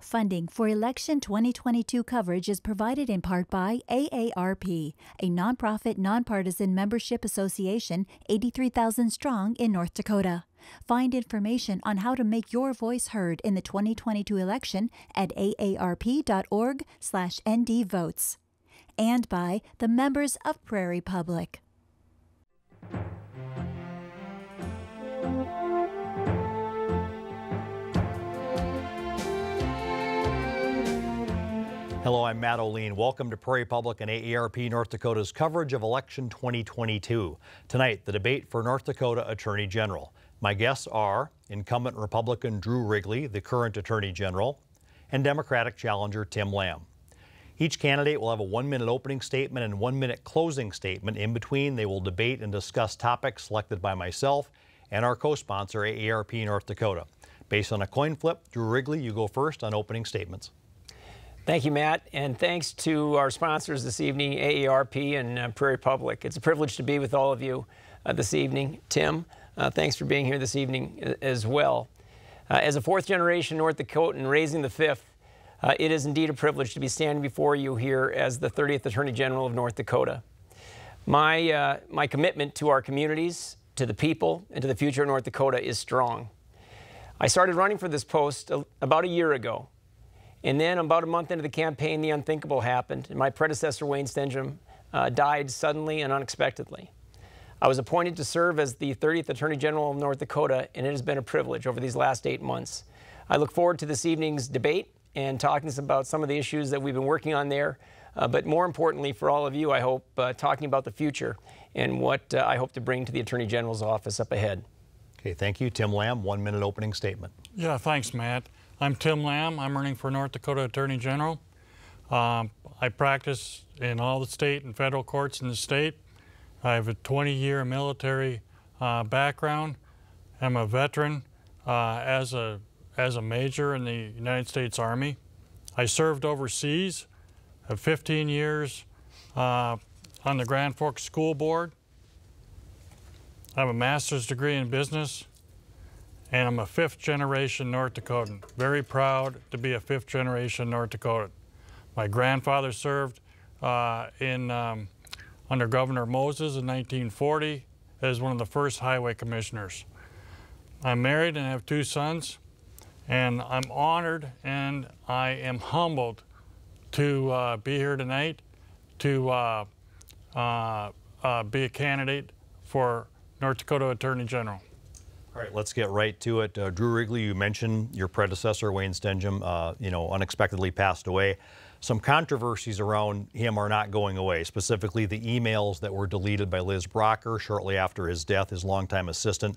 Funding for election 2022 coverage is provided in part by AARP, a nonprofit nonpartisan membership association 83,000 strong in North Dakota. Find information on how to make your voice heard in the 2022 election at aarp.org/ndvotes. And by the members of Prairie Public. Hello, I'm Matt Olien. Welcome to Prairie Public and AARP North Dakota's coverage of election 2022. Tonight, the debate for North Dakota Attorney General. My guests are incumbent Republican Drew Wrigley, the current Attorney General, and Democratic challenger Tim Lamb. Each candidate will have a one-minute opening statement and one-minute closing statement. In between, they will debate and discuss topics selected by myself and our co-sponsor, AARP North Dakota. Based on a coin flip, Drew Wrigley, you go first on opening statements. Thank you, Matt, and thanks to our sponsors this evening, AARP and uh, Prairie Public. It's a privilege to be with all of you uh, this evening. Tim, uh, thanks for being here this evening uh, as well. Uh, as a fourth generation North Dakotan raising the fifth, uh, it is indeed a privilege to be standing before you here as the 30th Attorney General of North Dakota. My, my commitment to our communities, to the people, and to the future of North Dakota is strong. I started running for this post about a year ago and then about a month into the campaign, the unthinkable happened, and my predecessor, Wayne Stenehjem, uh, died suddenly and unexpectedly. I was appointed to serve as the 30th Attorney General of North Dakota, and it has been a privilege over these last eight months. I look forward to this evening's debate and talking to about some of the issues that we've been working on there, uh, but more importantly for all of you, I hope, uh, talking about the future and what uh, I hope to bring to the Attorney General's office up ahead. Okay, thank you. Tim Lamb, one minute opening statement. Yeah, thanks, Matt. I'm Tim Lamb. I'm running for North Dakota Attorney General. Um, I practice in all the state and federal courts in the state. I have a 20-year military uh, background. I'm a veteran uh, as a as a major in the United States Army. I served overseas, have 15 years uh, on the Grand Forks School Board. I have a master's degree in business and I'm a fifth generation North Dakotan. Very proud to be a fifth generation North Dakotan. My grandfather served uh, in um, under Governor Moses in 1940 as one of the first highway commissioners. I'm married and have two sons, and I'm honored and I am humbled to uh, be here tonight to uh, uh, uh be a candidate for North Dakota Attorney General. All right, let's get right to it. Uh, Drew Wrigley, you mentioned your predecessor, Wayne Stenehjem, uh, you know, unexpectedly passed away. Some controversies around him are not going away, specifically the emails that were deleted by Liz Brocker shortly after his death, his longtime assistant.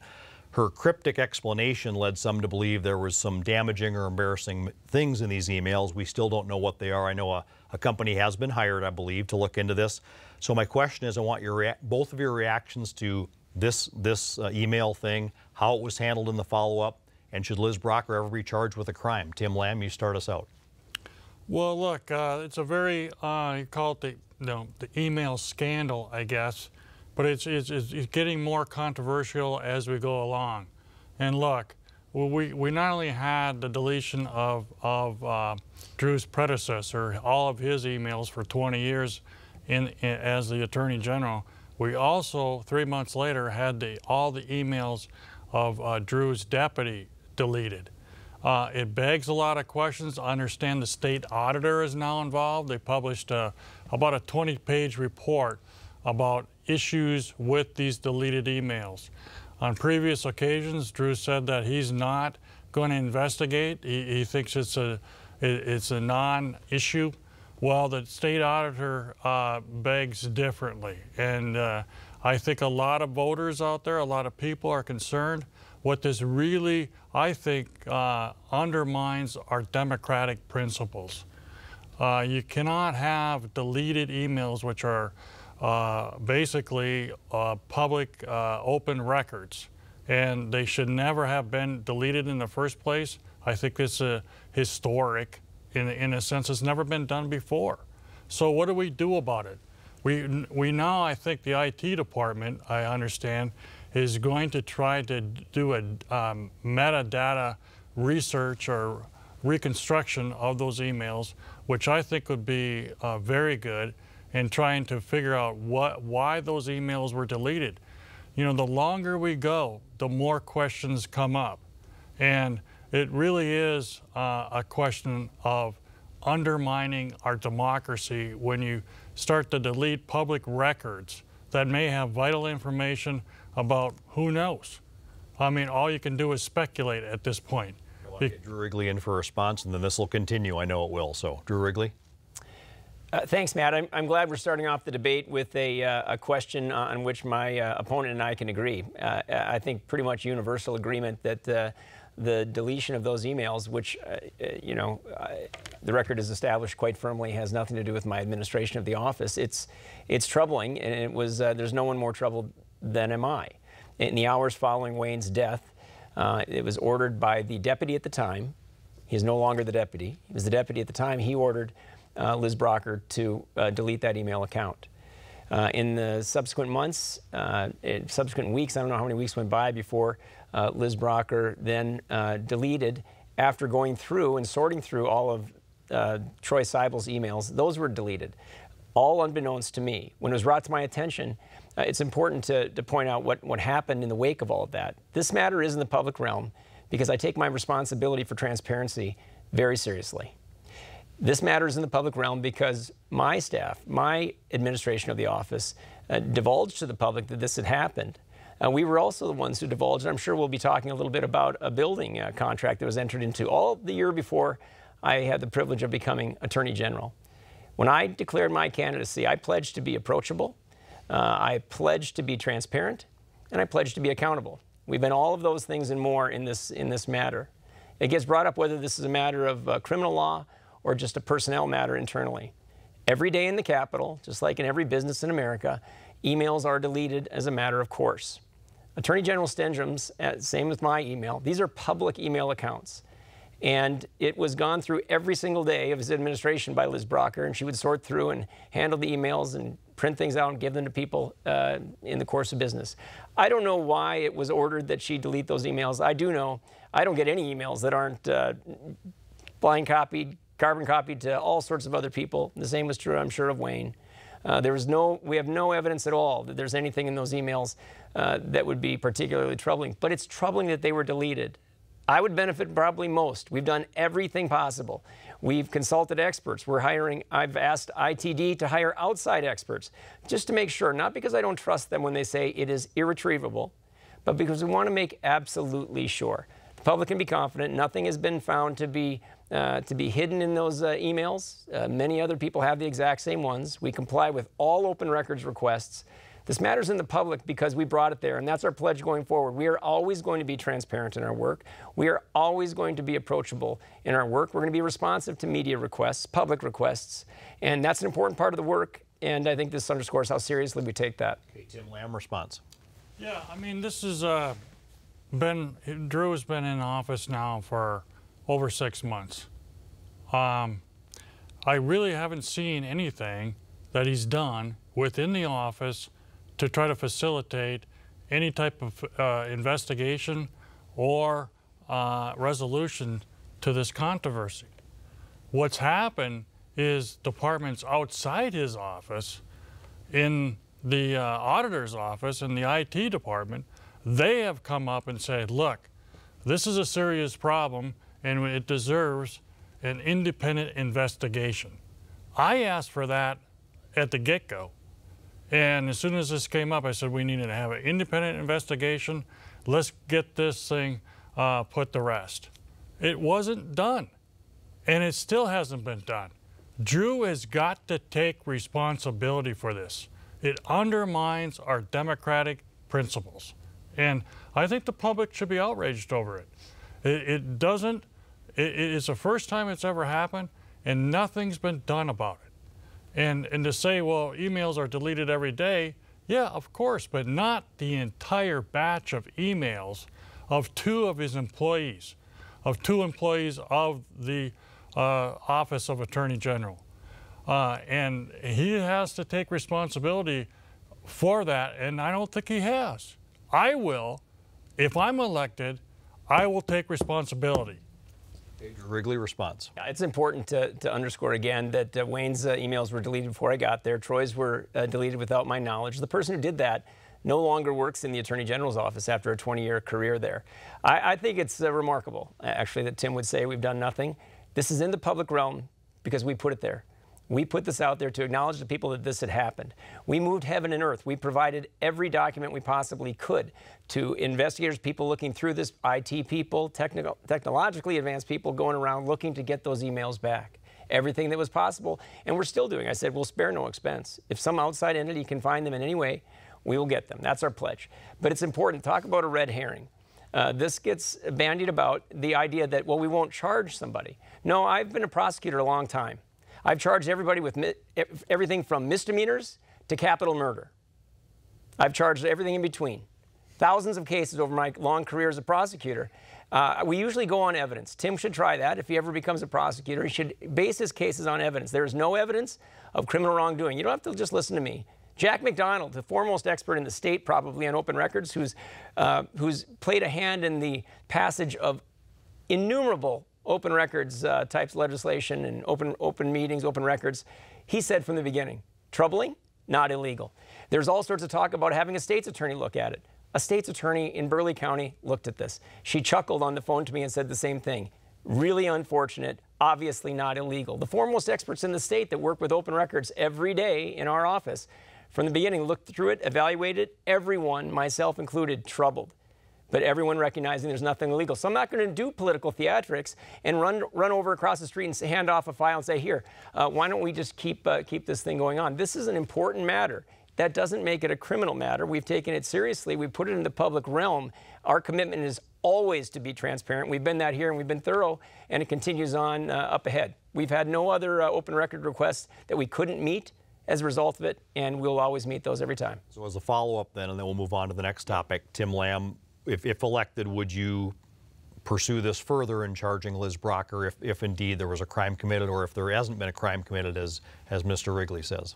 Her cryptic explanation led some to believe there was some damaging or embarrassing things in these emails. We still don't know what they are. I know a, a company has been hired, I believe, to look into this. So my question is, I want your both of your reactions to this, this uh, email thing, how it was handled in the follow-up, and should Liz Brocker ever be charged with a crime? Tim Lamb, you start us out. Well, look, uh, it's a very, uh, you call it the, you know, the email scandal, I guess, but it's, it's, it's getting more controversial as we go along. And look, we, we not only had the deletion of, of uh, Drew's predecessor, all of his emails for 20 years in, in, as the Attorney General, we also, three months later, had the, all the emails of uh, Drew's deputy deleted. Uh, it begs a lot of questions. I understand the state auditor is now involved. They published about a 20-page report about issues with these deleted emails. On previous occasions, Drew said that he's not going to investigate. He, he thinks it's a, it, it's a non-issue. Well, the state auditor uh, begs differently. And uh, I think a lot of voters out there, a lot of people are concerned. What this really, I think, uh, undermines our democratic principles. Uh, you cannot have deleted emails, which are uh, basically uh, public open records, and they should never have been deleted in the first place. I think it's a historic in, in a sense it's never been done before. So what do we do about it? We, we now, I think the IT department, I understand, is going to try to do a um, metadata research or reconstruction of those emails, which I think would be uh, very good in trying to figure out what, why those emails were deleted. You know, the longer we go, the more questions come up. And it really is uh, a question of undermining our democracy when you start to delete public records that may have vital information about who knows. I mean, all you can do is speculate at this point. get Drew Wrigley in for a response, and then this will continue. I know it will. So, Drew Wrigley. Uh, thanks, Matt. I'm, I'm, glad we're starting off the debate with a, uh, a question on which my uh, opponent and I can agree. Uh, I think pretty much universal agreement that uh, the deletion of those emails, which, uh, you know, the record is established quite firmly has nothing to do with my administration of the office. It's, it's troubling, and it was, there's no one more troubled than am I. In the hours following Wayne's death, it was ordered by the deputy at the time. He is no longer the deputy. He was the deputy at the time. He ordered uh, Liz Brocker to uh, delete that email account. Uh, in the subsequent months, uh, in subsequent weeks, I don't know how many weeks went by before uh, Liz Brocker then uh, deleted, after going through and sorting through all of Troy Seibel's emails, those were deleted, all unbeknownst to me. When it was brought to my attention, it's important to, to point out what, what happened in the wake of all of that. This matter is in the public realm because I take my responsibility for transparency very seriously. This matters in the public realm because my staff, my administration of the office, uh, divulged to the public that this had happened. Uh, we were also the ones who divulged, and I'm sure we'll be talking a little bit about a building uh, contract that was entered into all the year before I had the privilege of becoming Attorney General. When I declared my candidacy, I pledged to be approachable, uh, I pledged to be transparent, and I pledged to be accountable. We've been all of those things and more in this, in this matter. It gets brought up whether this is a matter of uh, criminal law or just a personnel matter internally. Every day in the Capitol, just like in every business in America, emails are deleted as a matter of course. Attorney General Stenehjem's, uh, same with my email, these are public email accounts. And it was gone through every single day of his administration by Liz Brocker, and she would sort through and handle the emails and print things out and give them to people uh, in the course of business. I don't know why it was ordered that she delete those emails. I do know I don't get any emails that aren't uh, blind copied, carbon copied to all sorts of other people. The same was true, I'm sure, of Wayne. Uh, there was no, we have no evidence at all that there's anything in those emails uh, that would be particularly troubling. But it's troubling that they were deleted. I would benefit probably most. We've done everything possible. We've consulted experts. We're hiring, I've asked ITD to hire outside experts just to make sure, not because I don't trust them when they say it is irretrievable, but because we want to make absolutely sure. The public can be confident nothing has been found to be uh, to be hidden in those uh, emails. Uh, many other people have the exact same ones. We comply with all open records requests. This matters in the public because we brought it there, and that's our pledge going forward. We are always going to be transparent in our work. We are always going to be approachable in our work. We're going to be responsive to media requests, public requests, and that's an important part of the work. And I think this underscores how seriously we take that. Okay, Tim Lamb, response. Yeah, I mean, this has uh, been Drew has been in office now for over six months. Um, I really haven't seen anything that he's done within the office to try to facilitate any type of uh, investigation or uh, resolution to this controversy. What's happened is departments outside his office, in the uh, auditor's office, in the IT department, they have come up and said, look, this is a serious problem and it deserves an independent investigation. I asked for that at the get-go. And as soon as this came up, I said we needed to have an independent investigation. Let's get this thing uh, put to rest. It wasn't done, and it still hasn't been done. Drew has got to take responsibility for this. It undermines our democratic principles. And I think the public should be outraged over it. It, it doesn't it, it's the first time it's ever happened, and nothing's been done about it. And, and to say, well, emails are deleted every day, yeah, of course, but not the entire batch of emails of two of his employees, of two employees of the uh, Office of Attorney General. Uh, and he has to take responsibility for that, and I don't think he has. I will. If I'm elected, I will take responsibility. Wrigley response. Yeah, it's important to, to underscore again that uh, Wayne's uh, emails were deleted before I got there. Troy's were uh, deleted without my knowledge. The person who did that no longer works in the Attorney General's office after a 20 year career there. I, I think it's uh, remarkable, actually, that Tim would say we've done nothing. This is in the public realm because we put it there. We put this out there to acknowledge the people that this had happened. We moved heaven and earth. We provided every document we possibly could to investigators, people looking through this, IT people, technical, technologically advanced people going around looking to get those emails back. Everything that was possible, and we're still doing. I said, we'll spare no expense. If some outside entity can find them in any way, we will get them. That's our pledge. But it's important. Talk about a red herring. Uh, this gets bandied about the idea that, well, we won't charge somebody. No, I've been a prosecutor a long time. I've charged everybody with everything from misdemeanors to capital murder. I've charged everything in between. Thousands of cases over my long career as a prosecutor. Uh, we usually go on evidence. Tim should try that if he ever becomes a prosecutor. He should base his cases on evidence. There is no evidence of criminal wrongdoing. You don't have to just listen to me. Jack McDonald, the foremost expert in the state, probably on open records, who's, uh, who's played a hand in the passage of innumerable open records uh, types legislation and open, open meetings, open records, he said from the beginning, troubling, not illegal. There's all sorts of talk about having a state's attorney look at it. A state's attorney in Burleigh County looked at this. She chuckled on the phone to me and said the same thing. Really unfortunate, obviously not illegal. The foremost experts in the state that work with open records every day in our office, from the beginning, looked through it, evaluated, it, everyone, myself included, troubled but everyone recognizing there's nothing illegal. So I'm not going to do political theatrics and run run over across the street and hand off a file and say, here, uh, why don't we just keep uh, keep this thing going on? This is an important matter. That doesn't make it a criminal matter. We've taken it seriously. We put it in the public realm. Our commitment is always to be transparent. We've been that here and we've been thorough, and it continues on uh, up ahead. We've had no other uh, open record requests that we couldn't meet as a result of it, and we'll always meet those every time. So, as a follow up, then, and then we'll move on to the next topic, Tim Lamb if, if elected, would you pursue this further in charging Liz Brocker if, if indeed there was a crime committed or if there hasn't been a crime committed, as, as Mr. Wrigley says?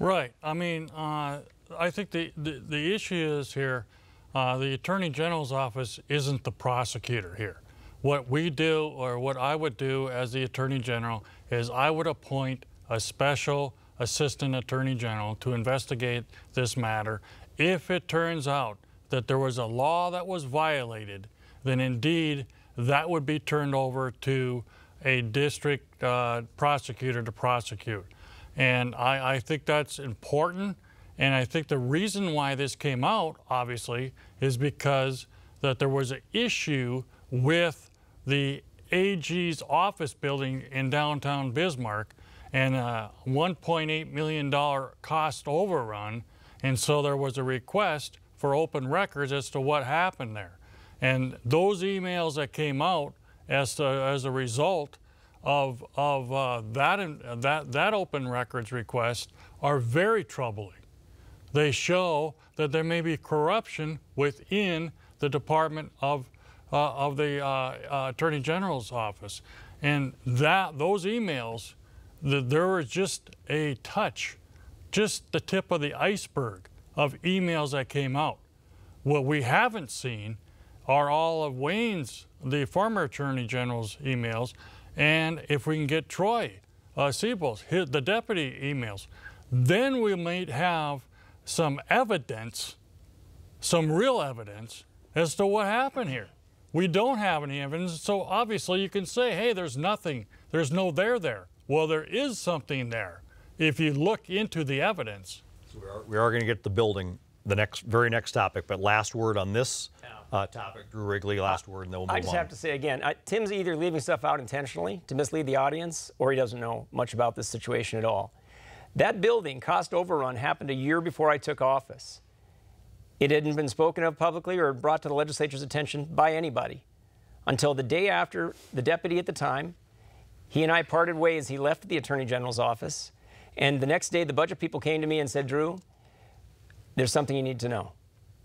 Right. I mean, uh, I think the, the, the, issue is here uh, the Attorney General's office isn't the prosecutor here. What we do, or what I would do as the Attorney General, is I would appoint a special Assistant Attorney General to investigate this matter. If it turns out that there was a law that was violated, then indeed that would be turned over to a district uh, prosecutor to prosecute. And I, I think that's important. And I think the reason why this came out, obviously, is because that there was an issue with the AG's office building in downtown Bismarck and a $1.8 million cost overrun. And so there was a request for open records as to what happened there. And those emails that came out as, to, as a result of, of uh, that, that, that open records request are very troubling. They show that there may be corruption within the Department of, uh, of the uh, uh Attorney General's office. And that, those emails, the, there was just a touch, just the tip of the iceberg of emails that came out. What we haven't seen are all of Wayne's, the former Attorney General's emails, and if we can get Troy uh, Seibel's, the deputy emails, then we might have some evidence, some real evidence as to what happened here. We don't have any evidence, so obviously you can say, hey, there's nothing, there's no there there. Well, there is something there if you look into the evidence. We are, we are going to get the building, the next, very next topic, but last word on this uh, topic, Drew Wrigley, last word, and then we'll move on. I just on. have to say again, I, Tim's either leaving stuff out intentionally to mislead the audience, or he doesn't know much about this situation at all. That building cost overrun happened a year before I took office. It hadn't been spoken of publicly or brought to the legislature's attention by anybody until the day after the deputy at the time. He and I parted ways. He left the Attorney General's office. And the next day, the budget people came to me and said, Drew, there's something you need to know.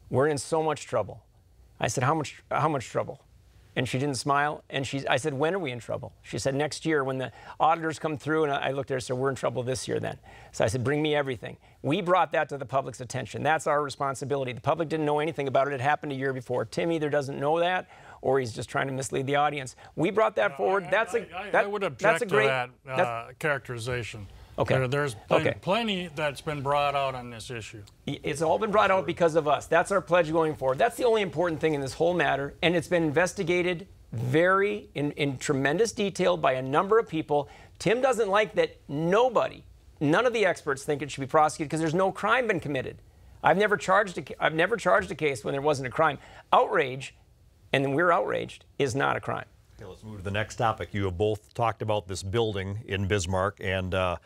We're in so much trouble. I said, How much, how much trouble? And she didn't smile. And she, I said, When are we in trouble? She said, Next year when the auditors come through. And I looked at her and said, We're in trouble this year then. So I said, Bring me everything. We brought that to the public's attention. That's our responsibility. The public didn't know anything about it. It happened a year before. Tim either doesn't know that or he's just trying to mislead the audience. We brought that forward. I- that's a I, I, that- I would that's a great, to that uh, characterization. Okay. There, there's been Okay. plenty that's been brought out on this issue. It's all been brought out because of us. That's our pledge going forward. That's the only important thing in this whole matter. And it's been investigated very in, in tremendous detail by a number of people. Tim doesn't like that nobody, none of the experts think it should be prosecuted because there's no crime been committed. I've never charged a, ca- I've never charged a case when there wasn't a crime. Outrage, and we're outraged, is not a crime. Okay, let's move to the next topic. You have both talked about this building in Bismarck, and uh,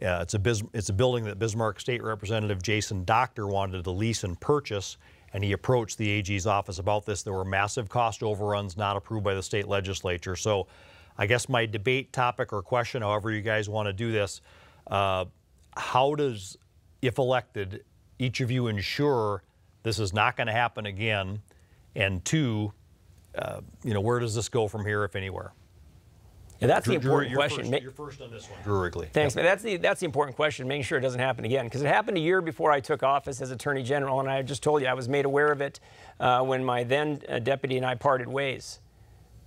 uh, it's a Bis- it's a building that Bismarck State Representative Jason Dockter wanted to lease and purchase, and he approached the AG's office about this. There were massive cost overruns not approved by the state legislature. So, I guess my debate topic or question, however you guys want to do this, uh, how does, if elected, each of you ensure this is not going to happen again? And two, uh, you know, where does this go from here, if anywhere? And that's the Drew- Drew, important you're question. First, you're first on this one, Drew Wrigley. Thanks, man. That's the that's the important question, making sure it doesn't happen again. Because it happened a year before I took office as Attorney General, and I just told you I was made aware of it uh, when my then uh, deputy and I parted ways.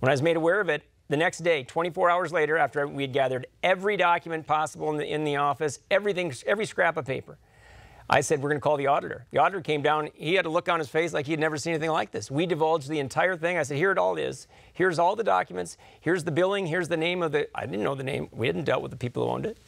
When I was made aware of it, the next day, 24 hours later, after we had gathered every document possible in the in the office, everything, every scrap of paper, I said, we're going to call the auditor. The auditor came down. He had a look on his face like he had never seen anything like this. We divulged the entire thing. I said, here it all is. Here's all the documents. Here's the billing. Here's the name of the, I didn't know the name. We hadn't dealt with the people who owned it.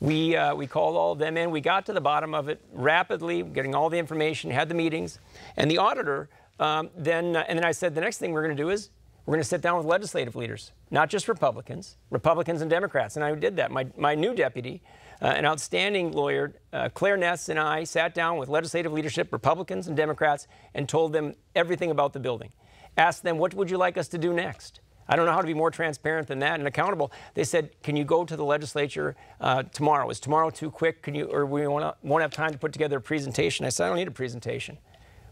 We, uh, we called all of them in. We got to the bottom of it rapidly, getting all the information, had the meetings. And the auditor um, then, uh, and then I said, the next thing we're going to do is we're going to sit down with legislative leaders, not just Republicans, Republicans and Democrats. And I did that. My, my new deputy, uh, an outstanding lawyer, uh, Claire Ness, and I sat down with legislative leadership, Republicans and Democrats, and told them everything about the building. Asked them, what would you like us to do next? I don't know how to be more transparent than that and accountable. They said, "Can you go to the legislature uh, tomorrow? Is tomorrow too quick? Can you, or we won't, won't have time to put together a presentation?" I said, "I don't need a presentation.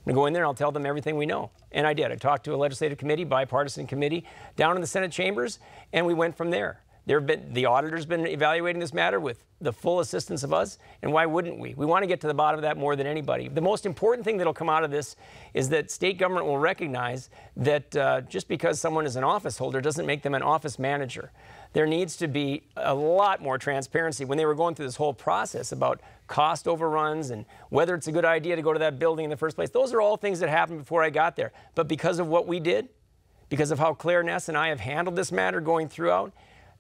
I'm going to go in there and I'll tell them everything we know." And I did. I talked to a legislative committee, bipartisan committee, down in the Senate chambers, and we went from there. There have been the auditor's been evaluating this matter with the full assistance of us, and why wouldn't we? We want to get to the bottom of that more than anybody. The most important thing that'll come out of this is that state government will recognize that uh, just because someone is an office holder doesn't make them an office manager. There needs to be a lot more transparency. When they were going through this whole process about cost overruns and whether it's a good idea to go to that building in the first place, those are all things that happened before I got there. But because of what we did, because of how Claire Ness and I have handled this matter going throughout,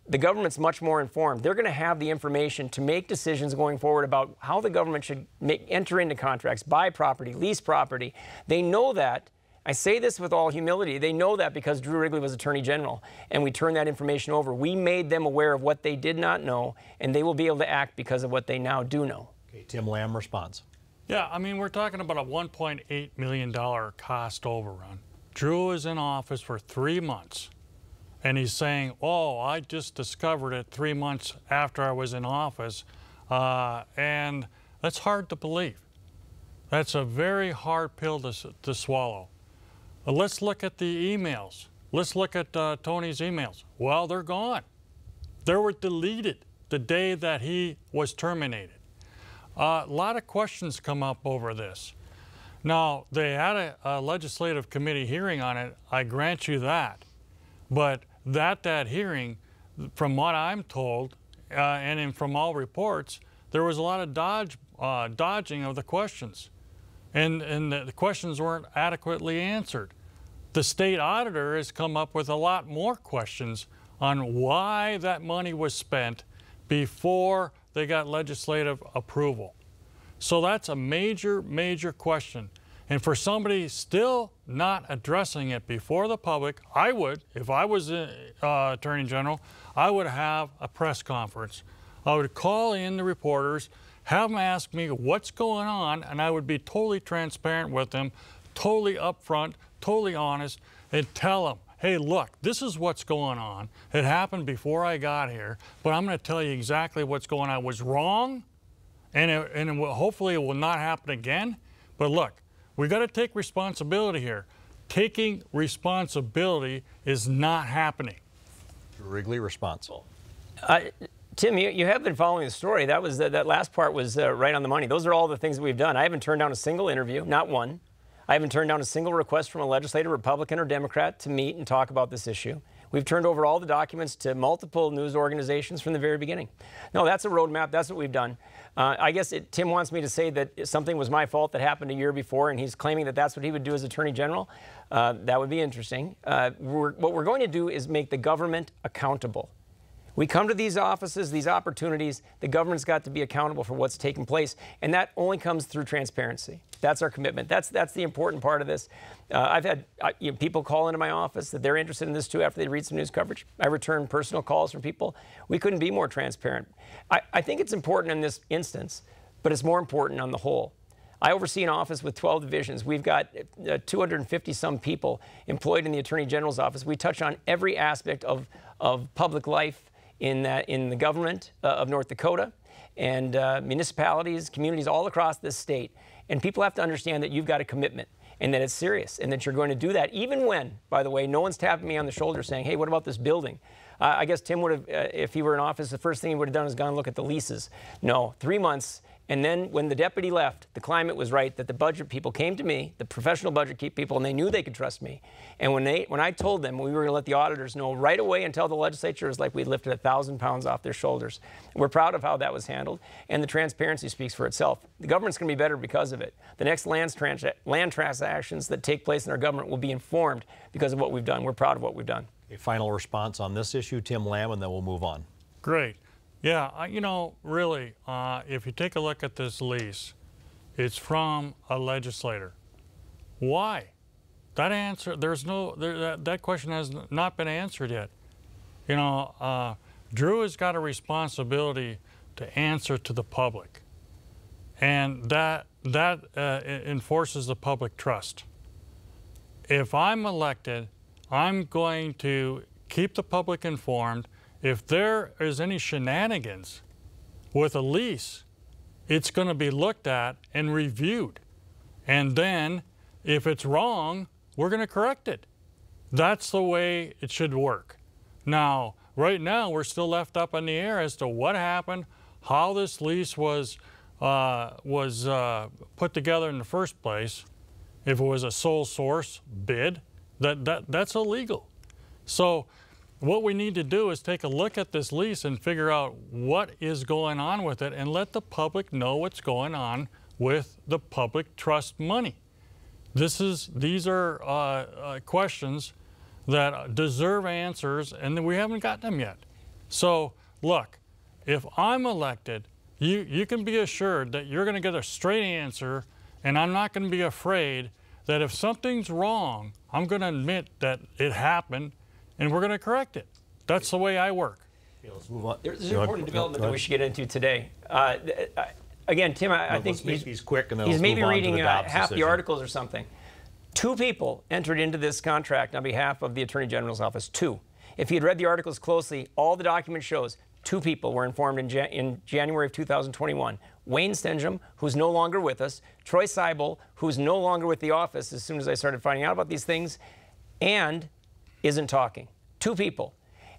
the government's much more informed. They're going to have the information to make decisions going forward about how the government should make, enter into contracts, buy property, lease property. They know that. I say this with all humility. They know that because Drew Wrigley was Attorney General and we turned that information over. We made them aware of what they did not know, and they will be able to act because of what they now do know. Okay, Tim Lamb responds. Yeah, I mean, we're talking about a $1.8 million cost overrun. Drew is in office for three months, and he's saying, Oh, I just discovered it three months after I was in office. Uh, and that's hard to believe. That's a very hard pill to, to swallow. Uh, let's look at the emails. Let's look at uh, Tony's emails. Well, they're gone. They were deleted the day that he was terminated. Uh, a lot of questions come up over this. Now, they had a, a legislative committee hearing on it. I grant you that. But that that hearing, from what I'm told, uh, and in, from all reports, there was a lot of dodge, uh, dodging of the questions, and and the, the questions weren't adequately answered. The state auditor has come up with a lot more questions on why that money was spent before they got legislative approval. So that's a major, major question. And for somebody still not addressing it before the public, I would, if I was uh, uh, Attorney General, I would have a press conference. I would call in the reporters, have them ask me what's going on, and I would be totally transparent with them, totally upfront, totally honest, and tell them, hey, look, this is what's going on. It happened before I got here, but I'm going to tell you exactly what's going on. I was wrong, and, it, and it will, hopefully it will not happen again. But look, we've got to take responsibility here. Taking responsibility is not happening. Drew Wrigley responds. Uh, Tim, you, you have been following the story. That was uh, that last part was uh, right on the money. Those are all the things that we've done. I haven't turned down a single interview, not one. I haven't turned down a single request from a legislator, Republican or Democrat, to meet and talk about this issue. We've turned over all the documents to multiple news organizations from the very beginning. No, that's a roadmap. That's what we've done. Uh, I guess it, Tim wants me to say that something was my fault that happened a year before, and he's claiming that that's what he would do as Attorney General. Uh, that would be interesting. Uh, we're, what we're going to do is make the government accountable. We come to these offices, these opportunities, the government's got to be accountable for what's taking place, and that only comes through transparency. That's our commitment. That's that's the important part of this. Uh, I've had uh, you know, people call into my office that they're interested in this too after they read some news coverage. I return personal calls from people. We couldn't be more transparent. I, I think it's important in this instance, but it's more important on the whole. I oversee an office with 12 divisions. We've got uh, 250 some people employed in the Attorney General's office. We touch on every aspect of, of public life in, that, in the government uh, of North Dakota and uh, municipalities, communities all across this state. And people have to understand that you've got a commitment and that it's serious and that you're going to do that even when, by the way, no one's tapping me on the shoulder saying, hey, what about this building? Uh, I guess Tim would have, uh, if he were in office, the first thing he would have done is gone look at the leases. No, three months and then when the deputy left, the climate was right that the budget people came to me, the professional budget people, and they knew they could trust me. And when they, when I told them we were going to let the auditors know right away and tell the legislature, it was like we lifted a thousand pounds off their shoulders. we're proud of how that was handled, and the transparency speaks for itself. The government's going to be better because of it. The next land, trans- land transactions that take place in our government will be informed because of what we've done. We're proud of what we've done. A final response on this issue, Tim Lamb, and then we'll move on. Great. Yeah, you know, really, uh, if you take a look at this lease, it's from a legislator. Why? That answer, there's no, there, that, that question has not been answered yet. You know, uh, Drew has got a responsibility to answer to the public. And that, that uh, enforces the public trust. If I'm elected, I'm going to keep the public informed if there is any shenanigans with a lease, it's going to be looked at and reviewed. And then, if it's wrong, we're going to correct it. That's the way it should work. Now, right now, we're still left up in the air as to what happened, how this lease was, uh, was uh, put together in the first place. If it was a sole source bid, that, that, that's illegal. So what we need to do is take a look at this lease and figure out what is going on with it and let the public know what's going on with the public trust money. This is, these are uh, uh, questions that deserve answers and we haven't gotten them yet. So look, if I'm elected, you, you can be assured that you're going to get a straight answer and I'm not going to be afraid that if something's wrong, I'm going to admit that it happened and we're going to correct it. That's the way I work. Okay, let's move on. There's an important development that we should get into today. Uh, uh again, Tim, I, I think he's, he's, quick, and he's maybe reading the uh, half decision. the articles or something. Two people entered into this contract on behalf of the Attorney General's office. Two. If he had read the articles closely, all the document shows two people were informed in, in January of 2021. Wayne Stenehjem, who's no longer with us, Troy Seibel, who's no longer with the office as soon as I started finding out about these things, and isn't talking. Two people.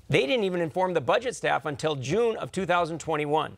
They didn't even inform the budget staff until June of 2021.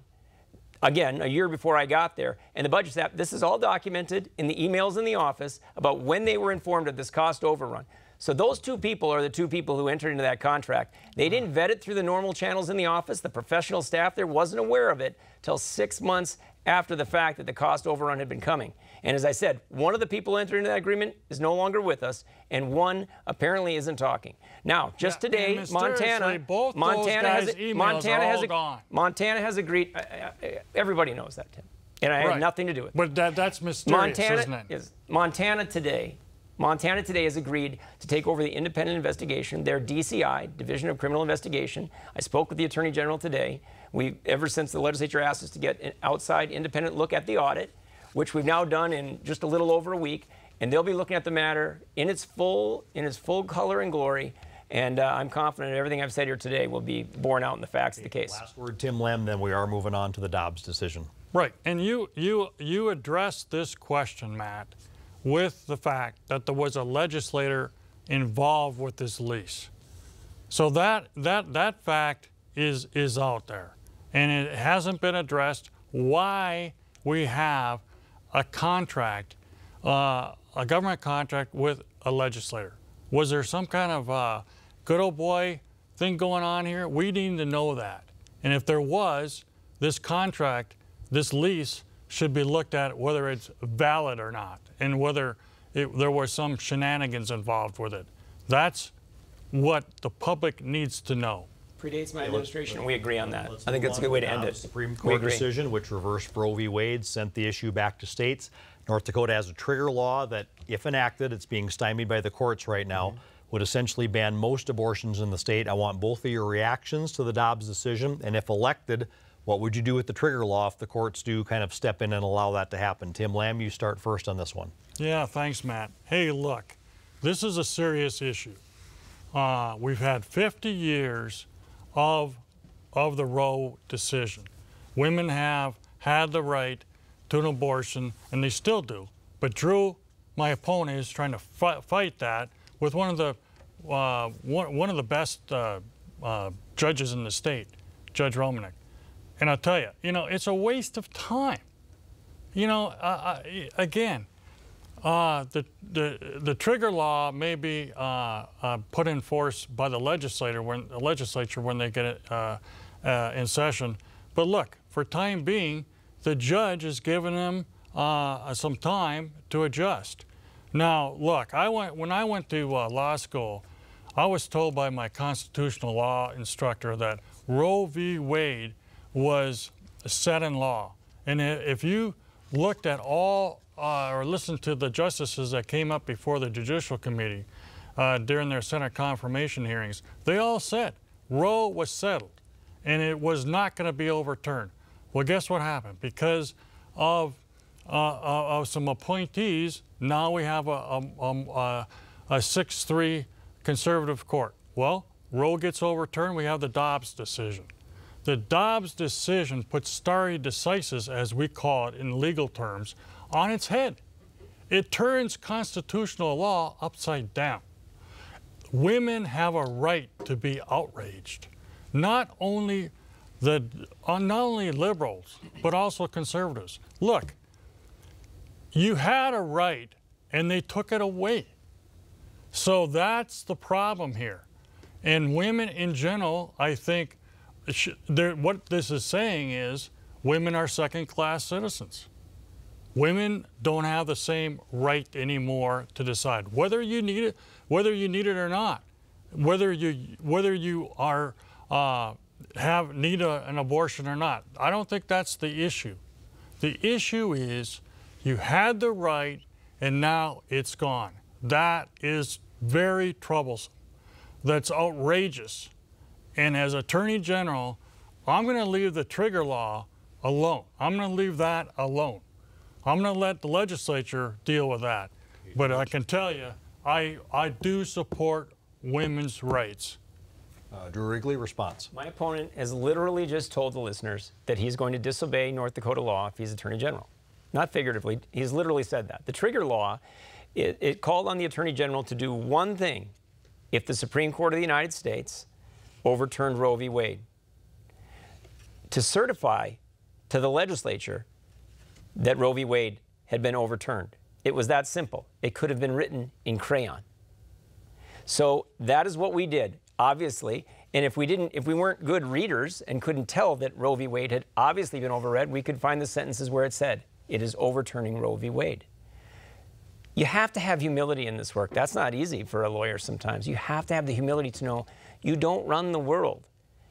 Again, a year before I got there. And the budget staff, this is all documented in the emails in the office about when they were informed of this cost overrun. So those two people are the two people who entered into that contract. They didn't vet it through the normal channels in the office. The professional staff there wasn't aware of it till six months after the fact that the cost overrun had been coming. And as I said, one of the people entered into that agreement is no longer with us, and one apparently isn't talking. Now, just yeah, today, Montana, both Montana has Montana has gone. Montana has agreed. Uh, uh, everybody knows that, Tim, and I right. had nothing to do with it. But that, that's mysterious, Montana, isn't it? Is, Montana today. Montana today has agreed to take over the independent investigation, their DCI, Division of Criminal Investigation. I spoke with the Attorney General today. We, ever since the legislature asked us to get an outside independent look at the audit, which we've now done in just a little over a week, and they'll be looking at the matter in its full, in its full color and glory. And uh, I'm confident everything I've said here today will be borne out in the facts okay, of the case. Last word, Tim Lamb. Then we are moving on to the Dobbs decision. Right, and you you you addressed this question, Matt, with the fact that there was a legislator involved with this lease. So that that that fact is is out there, and it hasn't been addressed. Why we have a contract uh, a government contract with a legislator? Was there some kind of uh, good old boy thing going on here? We need to know that. And if there was, this contract, this lease, should be looked at whether it's valid or not and whether it, there were some shenanigans involved with it. That's what the public needs to know. Predates my administration, and we agree on that. I think that's a good way to end it. Supreme Court decision, which reversed Roe v. Wade, sent the issue back to states. North Dakota has a trigger law that, if enacted, it's being stymied by the courts right now, Mm-hmm. would essentially ban most abortions in the state. I want both of your reactions to the Dobbs decision, and if elected, what would you do with the trigger law if the courts do kind of step in and allow that to happen? Tim Lamb, you start first on this one. Yeah, thanks, Matt. Hey, look, this is a serious issue. Uh, we've had 50 years of, of the Roe decision. Women have had the right to an abortion, and they still do. But Drew, my opponent, is trying to fi- fight that with one of the uh, one, of the best uh, uh, judges in the state, Judge Romanick. And I'll tell you, you know, it's a waste of time. You know, again, uh, the, the, the trigger law may be uh, uh, put in force by the legislator when the legislature when they get it uh, uh, in session. But look, for time being, the judge is giving them uh, some time to adjust. Now, look, I went when I went to law school. I was told by my constitutional law instructor that Roe v. Wade was set in law, and if you looked at all uh, or listened to the justices that came up before the Judicial Committee uh, during their Senate confirmation hearings, they all said Roe was settled and it was not going to be overturned. Well, guess what happened? Because of, uh, uh, of some appointees, now we have a, a, um, a, a 6 3 conservative court. Well, Roe gets overturned, we have the Dobbs decision. The Dobbs decision puts stare decisis, as we call it in legal terms, on its head. It turns constitutional law upside down. Women have a right to be outraged. Not only the uh, not only liberals, but also conservatives. Look, you had a right and they took it away. So that's the problem here. And women in general, I think, what this is saying is women are second class citizens. Women don't have the same right anymore to decide whether you need it, whether you need it or not, whether you whether you are uh, have need a, an abortion or not. I don't think that's the issue. The issue is you had the right and now it's gone. That is very troublesome. That's outrageous. And as Attorney General, I'm going to leave the trigger law alone. I'm going to leave that alone. I'm going to let the legislature deal with that. But I can tell you, I, I do support women's rights. Uh, Drew Wrigley, response. My opponent has literally just told the listeners that he's going to disobey North Dakota law if he's Attorney General. Not figuratively, he's literally said that. The trigger law, it, it called on the Attorney General to do one thing if the Supreme Court of the United States overturned Roe v. Wade to certify to the legislature that Roe v. Wade had been overturned. It was that simple. It could have been written in crayon. So that is what we did, obviously. And if we didn't, if we weren't good readers and couldn't tell that Roe v. Wade had obviously been overread, we could find the sentences where it said it is overturning Roe v. Wade. You have to have humility in this work. That's not easy for a lawyer sometimes. You have to have the humility to know you don't run the world.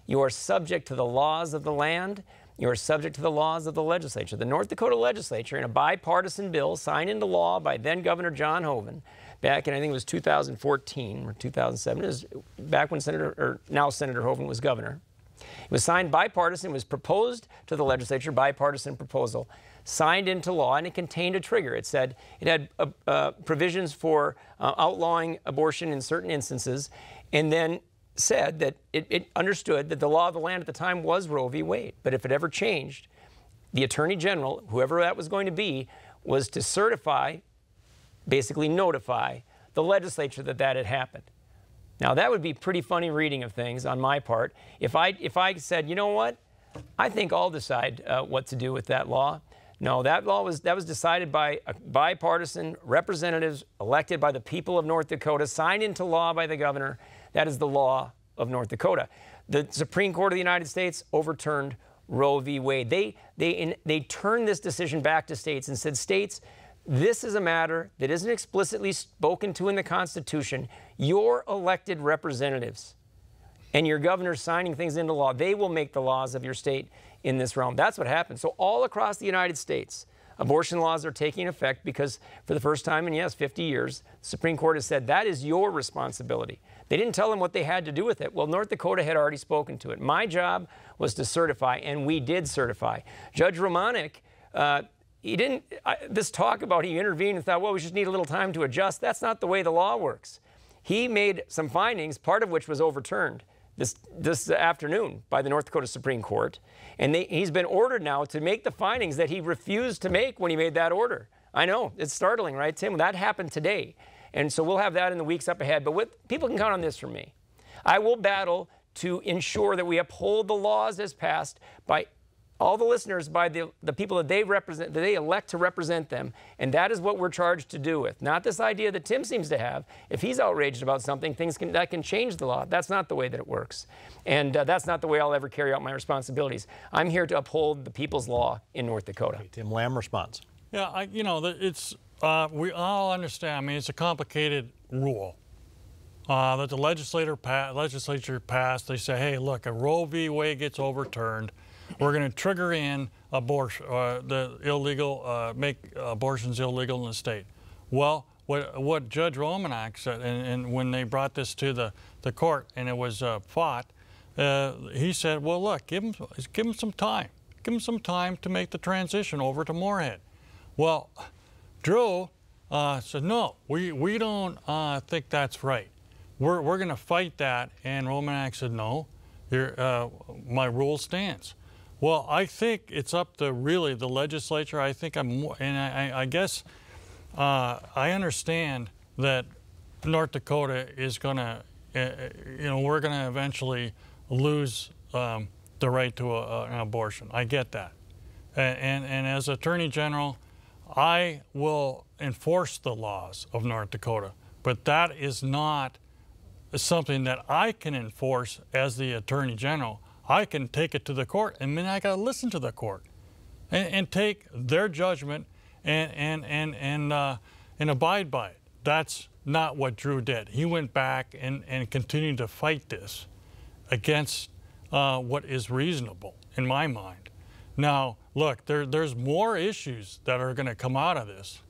You are subject to the laws of the land. You are subject to the laws of the legislature. The North Dakota legislature, in a bipartisan bill signed into law by then Governor John Hoeven, back in I think it was 2014 or 2007, it was back when Senator or now Senator Hoeven was governor. It was signed bipartisan, it was proposed to the legislature, bipartisan proposal, signed into law, and it contained a trigger. It said it had uh, uh, provisions for uh, outlawing abortion in certain instances, and then said that it, it understood that the law of the land at the time was Roe v. Wade. But if it ever changed, the Attorney General, whoever that was going to be, was to certify, basically notify, the legislature that that had happened. Now that would be pretty funny reading of things on my part. If I if I said, you know what, I think I'll decide uh, what to do with that law. No, that law was that was decided by bipartisan representatives elected by the people of North Dakota, signed into law by the governor. That is the law of North Dakota. The Supreme Court of the United States overturned Roe v. Wade. They they in, they turned this decision back to states and said, states, this is a matter that isn't explicitly spoken to in the Constitution. Your elected representatives and your governors signing things into law, they will make the laws of your state in this realm. That's what happened. So all across the United States, abortion laws are taking effect because for the first time in, yes, 50 years, the Supreme Court has said that is your responsibility. They didn't tell them what they had to do with it. Well, North Dakota had already spoken to it. My job was to certify, and we did certify. Judge Romanick, uh, he didn't, I, this talk about he intervened and thought, well, we just need a little time to adjust. That's not the way the law works. He made some findings, part of which was overturned this, this afternoon by the North Dakota Supreme Court. And they, he's been ordered now to make the findings that he refused to make when he made that order. I know, it's startling, right, Tim? That happened today. And so we'll have that in the weeks up ahead. But people can count on this from me. I will battle to ensure that we uphold the laws as passed by all the listeners by the, the people that they represent, that they elect to represent them. And that is what we're charged to do with. Not this idea that Tim seems to have. If he's outraged about something, things can, that can change the law. That's not the way that it works. And uh, that's not the way I'll ever carry out my responsibilities. I'm here to uphold the people's law in North Dakota. Okay, Tim Lamb responds. Yeah, I, you know, it's, uh, we all understand, I mean, it's a complicated rule. Uh, that the legislator pa legislature passed, they say, hey, look, a Roe v. Wade gets overturned, we're going to trigger in abortion, uh, the illegal, uh, make abortions illegal in the state. Well, what, what Judge Romanick said, and, and, when they brought this to the, the court and it was uh, fought, uh, he said, well, look, give him, give him some time. Give him some time to make the transition over to Moorhead. Well, Drew uh, said, no, we, we don't uh, think that's right. We're, we're going to fight that. And Romanick said, no, my rule stands. Well, I think it's up to really the legislature. I think I'm, and I, I guess uh, I understand that North Dakota is going to, uh, you know, we're going to eventually lose um, the right to a, an abortion. I get that. And, and, and as Attorney General, I will enforce the laws of North Dakota, but that is not something that I can enforce as the Attorney General. I can take it to the court, and then I got to listen to the court and, and, take their judgment and and and and uh, and abide by it. That's not what Drew did. He went back and and continued to fight this against uh, what is reasonable in my mind. Now, look, there, there's more issues that are going to come out of this,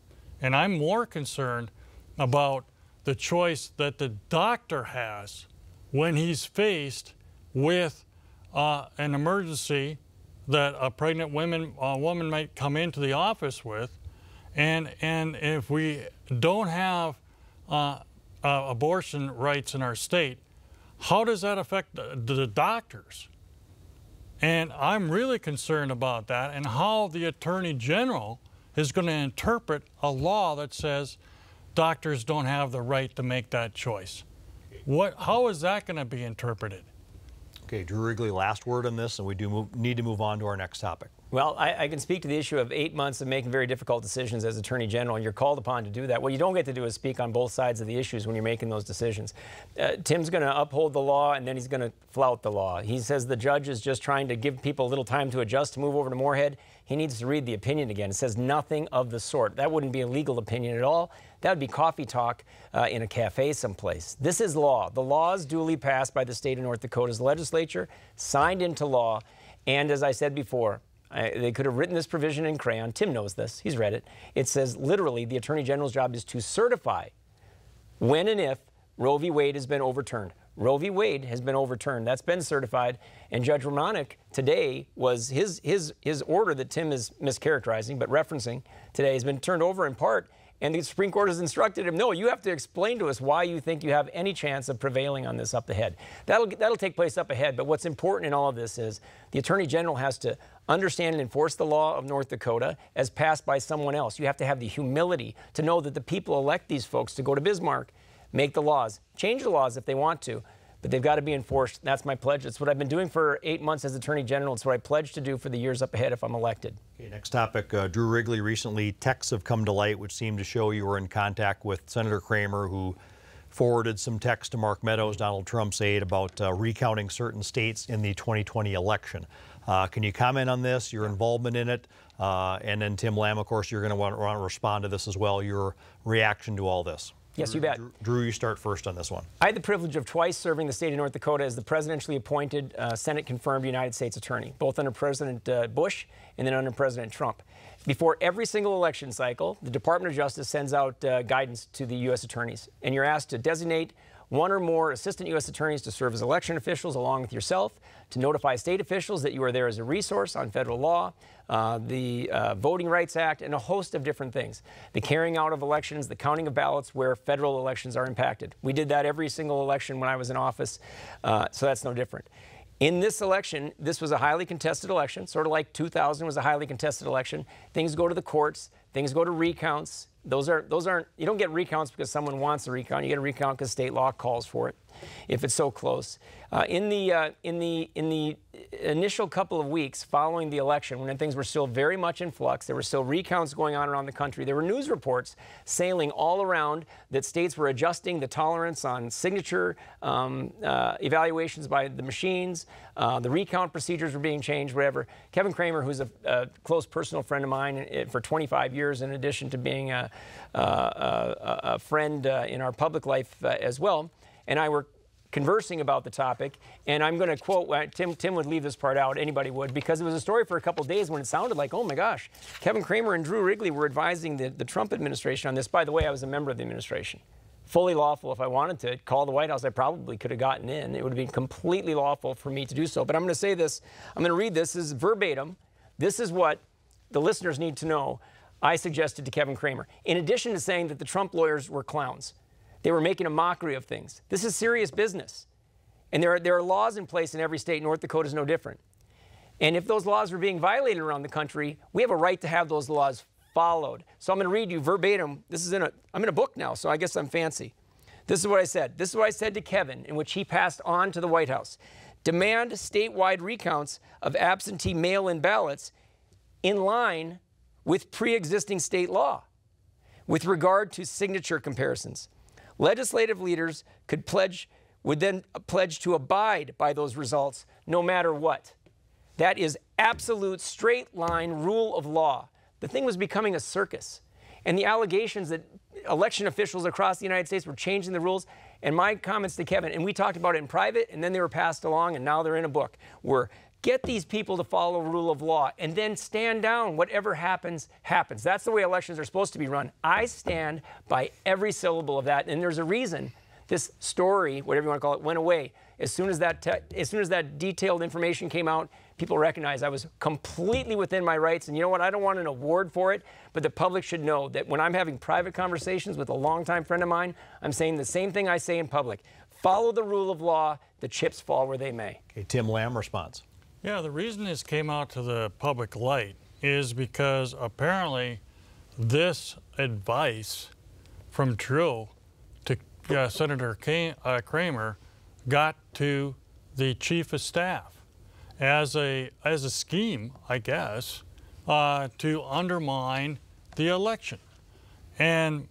and I'm more concerned about the choice that the doctor has when he's faced with uh, an emergency that a pregnant woman, a woman might come into the office with. And, and if we don't have uh, uh, abortion rights in our state, how does that affect the, the doctors? And I'm really concerned about that and how the Attorney General is going to interpret a law that says doctors don't have the right to make that choice. What, how is that going to be interpreted? Okay, Drew Wrigley, last word on this, and we do move, need to move on to our next topic. Well, I, I, can speak to the issue of eight months of making very difficult decisions as Attorney General, and you're called upon to do that. What you don't get to do is speak on both sides of the issues when you're making those decisions. Uh, Tim's going to uphold the law, and then he's going to flout the law. He says the judge is just trying to give people a little time to adjust to move over to Moorhead. He needs to read the opinion again. It says nothing of the sort. That wouldn't be a legal opinion at all. That would be coffee talk uh, in a cafe someplace. This is law. The law is duly passed by the state of North Dakota's legislature, signed into law, and as I said before, I, they could have written this provision in crayon. Tim knows this. He's read it. It says literally the Attorney General's job is to certify when and if Roe v. Wade has been overturned. Roe v. Wade has been overturned. That's been certified. And Judge Romanick today was his, his, his order that Tim is mischaracterizing, but referencing today, has been turned over in part and the Supreme Court has instructed him, no, you have to explain to us why you think you have any chance of prevailing on this up ahead. That'll, that'll take place up ahead. But what's important in all of this is the Attorney General has to understand and enforce the law of North Dakota as passed by someone else. You have to have the humility to know that the people elect these folks to go to Bismarck, make the laws, change the laws if they want to. but they've got to be enforced. That's my pledge. It's what I've been doing for eight months as Attorney General. It's what I pledge to do for the years up ahead if I'm elected. Okay, next topic. Uh, Drew Wrigley recently, texts have come to light which seem to show you were in contact with Senator Cramer, who forwarded some texts to Mark Meadows, Donald Trump's aide, about uh, recounting certain states in the 2020 election. Uh, can you comment on this, your involvement in it? Uh, and then Tim Lamb, of course, you're going to want to respond to this as well, your reaction to all this. Yes, you bet. Drew, you start first on this one. I had the privilege of twice serving the state of North Dakota as the presidentially appointed, uh, Senate confirmed United States Attorney, both under President uh, Bush and then under President Trump. Before every single election cycle, the Department of Justice sends out uh, guidance to the U.S. attorneys, and you're asked to designate one or more assistant U.S. attorneys to serve as election officials along with yourself, to notify state officials that you are there as a resource on federal law, uh, the uh, Voting Rights Act, and a host of different things. The carrying out of elections, the counting of ballots where federal elections are impacted. We did that every single election when I was in office, uh, so that's no different. In this election, this was a highly contested election, sort of like 2000 was a highly contested election. Things go to the courts, things go to recounts. Those are those aren't you don't get recounts because someone wants a recount. You get a recount because state law calls for it if it's so close. Uh, in the uh, in the in the initial couple of weeks following the election, when things were still very much in flux, there were still recounts going on around the country. There were news reports sailing all around that states were adjusting the tolerance on signature um, uh, evaluations by the machines. Uh, the recount procedures were being changed. Whatever. Kevin Cramer, who's a, a close personal friend of mine uh, for 25 years, in addition to being a, a, a friend uh, in our public life uh, as well and I were conversing about the topic. And I'm going to quote Tim. Tim would leave this part out. Anybody would because it was a story for a couple days when it sounded like, oh my gosh, Kevin Cramer and Drew Wrigley were advising the, the Trump administration on this. By the way, I was a member of the administration. Fully lawful if I wanted to call the White House. I probably could have gotten in. It would have been completely lawful for me to do so. But I'm going to say this. I'm going to read this. This is verbatim. This is what the listeners need to know. I suggested to Kevin Cramer, In addition to saying that the Trump lawyers were clowns, they were making a mockery of things. This is serious business. And there are, there are laws in place in every state. North Dakota is no different. And if those laws were being violated around the country, we have a right to have those laws followed. So I'm going to read you verbatim. This is in a I'm in a book now, so I guess I'm fancy. This is what I said. This is what I said to Kevin, in which he passed on to the White House. Demand statewide recounts of absentee mail-in ballots in line with pre-existing state law with regard to signature comparisons. Legislative leaders could pledge, would then pledge to abide by those results no matter what. That is absolute straight line rule of law. The thing was becoming a circus. And the allegations that election officials across the United States were changing the rules, and my comments to Kevin, and we talked about it in private, and then they were passed along, and now they're in a book, were Get these people to follow rule of law and then stand down. Whatever happens, happens. That's the way elections are supposed to be run. I stand by every syllable of that. And there's a reason this story, whatever you want to call it, went away. As soon as that, as soon as that detailed information came out, people recognized I was completely within my rights. And you know what? I don't want an award for it, but the public should know that when I'm having private conversations with a longtime friend of mine, I'm saying the same thing I say in public. Follow the rule of law. The chips fall where they may. Okay, Tim Lamb response. Yeah, the reason this came out to the public light is because apparently this advice from Drew to uh, Senator uh, Cramer got to the chief of staff as a as a scheme, I guess, uh, to undermine the election. And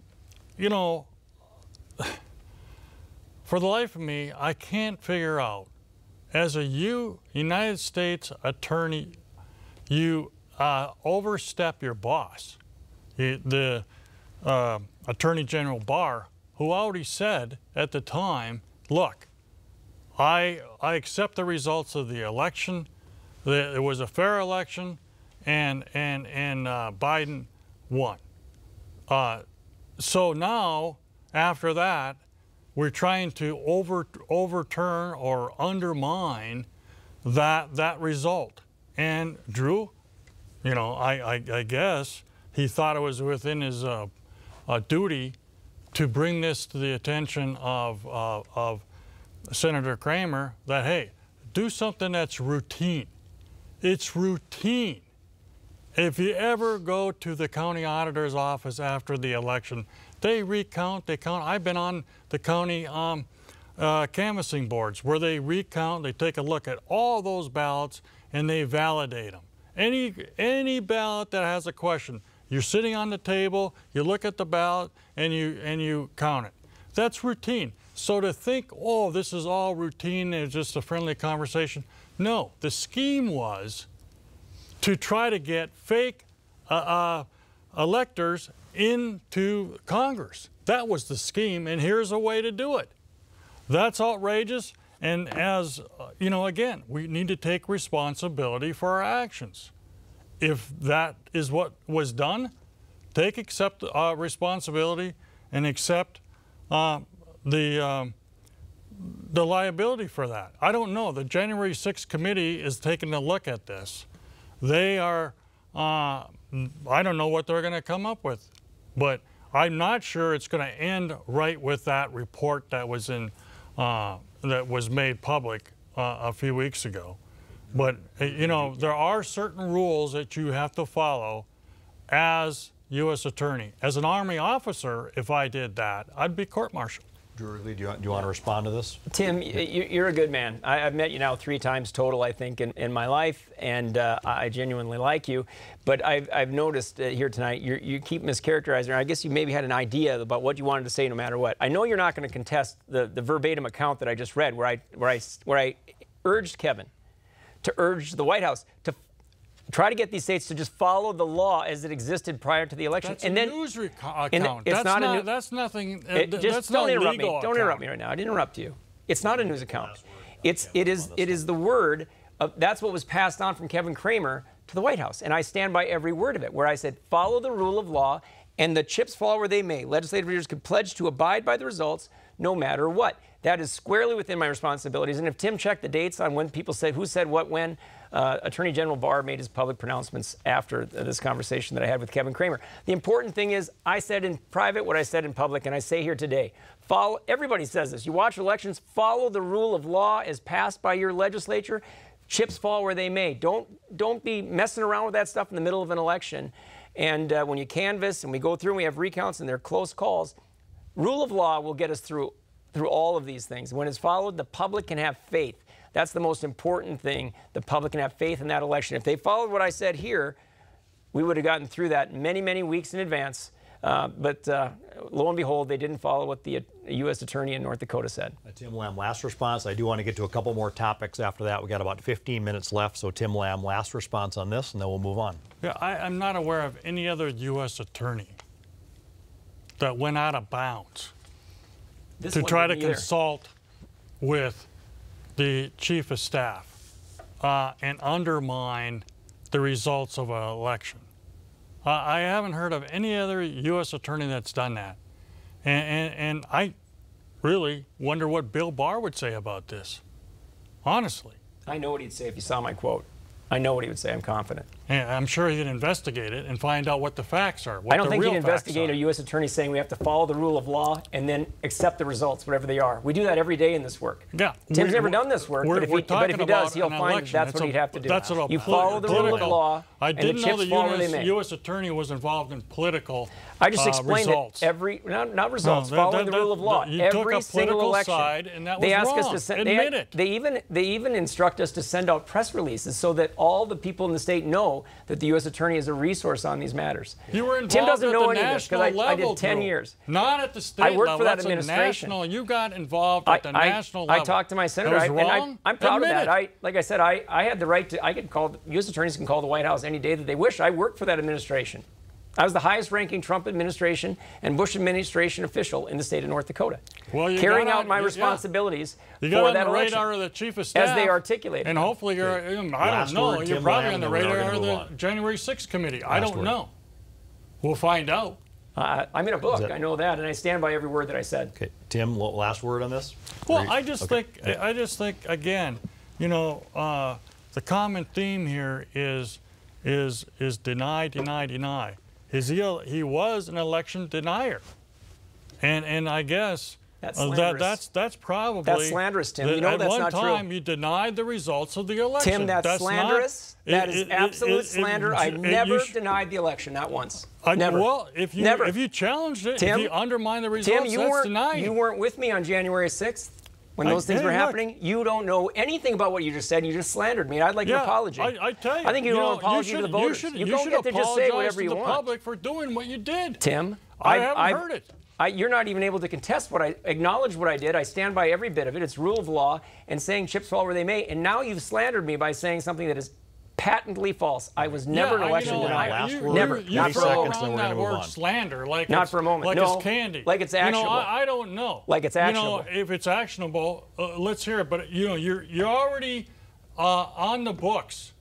you know, for the life of me, I can't figure out as a U, United States attorney, you uh, overstep your boss, the uh, Attorney General Barr, who already said at the time, look, I, I accept the results of the election. It was a fair election, and, and, and uh, Biden won. Uh, so now, after that, we're trying to over, overturn or undermine that, that result. And Drew, you know, I, I, I guess he thought it was within his uh, uh, duty to bring this to the attention of, uh, of Senator Cramer that, hey, do something that's routine. It's routine. If you ever go to the county auditor's office after the election, they recount, they count. I've been on the county um, uh, canvassing boards where they recount, they take a look at all those ballots and they validate them. Any, any ballot that has a question, you're sitting on the table, you look at the ballot and you, and you count it. That's routine. So to think, oh, this is all routine, it's just a friendly conversation. No, the scheme was to try to get fake uh, uh, electors into Congress. That was the scheme, and here's a way to do it. That's outrageous. And as, uh, you know, again, we need to take responsibility for our actions. If that is what was done, take accept uh, responsibility and accept uh, the, um, the liability for that. I don't know. The January 6th committee is taking a look at this. They are, uh, I don't know what they're going to come up with, but I'm not sure it's going to end right with that report that was in uh, that was made public uh, a few weeks ago. But uh, you know there are certain rules that you have to follow as U.S. attorney. As an Army officer, if I did that, I'd be court-martialed. Drew do you, do you want to respond to this? Tim, you're a good man. I, have met you now three times total, I think, in, in my life, and uh, I genuinely like you. But I've, I've noticed uh, here tonight, you keep mischaracterizing. I guess you maybe had an idea about what you wanted to say no matter what. I know you're not going to contest the, the verbatim account that I just read, where I, where, I, where I urged Kevin to urge the White House to try to get these states to just follow the law as it existed prior to the election. That's and a then, news account. it's that's not, not a new, that's nothing. It, uh, just that's don't interrupt me. Don't interrupt me right now. I didn't interrupt you. It's not a news account. It's it is it is the word. Of, that's what was passed on from Kevin Cramer to the White House, and I stand by every word of it. Where I said, follow the rule of law, and the chips fall where they may. Legislative leaders could pledge to abide by the results no matter what. That is squarely within my responsibilities. And if Tim checked the dates on when people said who said what when, uh, Attorney General Barr made his public pronouncements after this conversation that I had with Kevin Cramer. The important thing is, I said in private what I said in public, and I say here today. Follow. Everybody says this. You watch elections. Follow the rule of law as passed by your legislature. Chips fall where they may. Don't don't be messing around with that stuff in the middle of an election. And uh, when you canvass and we go through and we have recounts and they're close calls, rule of law will get us through through all of these things. When it's followed, the public can have faith. That's the most important thing. The public can have faith in that election. If they followed what I said here, we would have gotten through that many, many weeks in advance. Uh, but uh, lo and behold, they didn't follow what the U.S. Uh, Attorney in North Dakota said. Uh, Tim Lamb, last response. I do want to get to a couple more topics after that. We got about 15 minutes left. So, Tim Lamb, last response on this, and then we'll move on. Yeah, I, I'm not aware of any other U.S. Attorney that went out of bounds this to try to consult with the chief of staff uh, and undermine the results of an election. Uh, I haven't heard of any other U.S. attorney that's done that. And, and, and I really wonder what Bill Barr would say about this, honestly. I know what he'd say if he saw my quote. I know what he would say. I'm confident. And I'm sure he'd investigate it and find out what the facts are. I don't think he'd investigate a U.S. attorney saying we have to follow the rule of law and then accept the results, whatever they are. We do that every day in this work. Yeah. Tim's never done this work, but if, he, but if he does, he'll find that that's what a, he'd have to do. That's you follow the rule of law. I didn't know the US, U.S. attorney was involved in political I just uh, explained results. it every not, not results, no, following that, the rule of law. You every took a single election. Side, and that was they ask wrong. us to send. Admit they, it. they even they even instruct us to send out press releases so that all the people in the state know that the U.S. attorney is a resource on these matters. You were involved Tim doesn't at know the any of this because I, I, did 10 Drew. years. Not at the state level. I worked level. for that That's administration. National. You got involved at the I, national I, level. I talked to my senator, that was wrong? and I, am proud Admit of that. It. I, like I said, I, I had the right to. I could call U.S. attorneys can call the White House any day that they wish. I worked for that administration. I was the highest ranking Trump administration and Bush administration official in the state of North Dakota. Well, carrying out on, my you, responsibilities you for got that on the election, radar of the chief of staff as they articulated. And hopefully you're, I don't know, word, you're Tim probably Lamb, on the and then we're radar of the on. January 6th committee. I don't word. know. We'll find out. Uh, I'm in a book. that- I know that, and I stand by every word that I said. Okay, Tim, last word on this? Well, you- I just okay. think I just think again, you know, uh, the common theme here is is is deny, deny, deny. Is he he was an election denier, and and I guess. That's uh, that, that's that's probably That's slanderous, Tim. that You know at that's one not true. time you denied the results of the election. Tim, that's, not- slanderous. that it- is it- absolute it- slander. I never denied the election, not once. I- never. Well, if you Never. if you challenged it, Tim, if you undermined the results, Tim, you that's weren't denying. you weren't with me on January 6th. When I- those things hey, were look. happening? You don't know anything about what you just said. You just slandered me. I'd like Yeah, an apology. I, I tell you. I think you, you owe know, an apology you to the should, voters. You should, you you don't should get to just say whatever to you the want. public for doing what you did. Tim, I I've- haven't I've- heard it. I, you're not even able to contest what I acknowledge what I did. I stand by every bit of it. It's rule of law and saying chips fall where they may. And now you've slandered me by saying something that is patently false. I was never Yeah, an election you know, denier. Last you, word. Never. You, you Not for a throw moment. seconds, around we're that word on. slander like Not it's, for a moment. like No, it's candy. like it's actionable. You know. I, I don't know. Like it's actionable. You know, if it's actionable, uh, let's hear it. But you know, you're you're already uh, on the books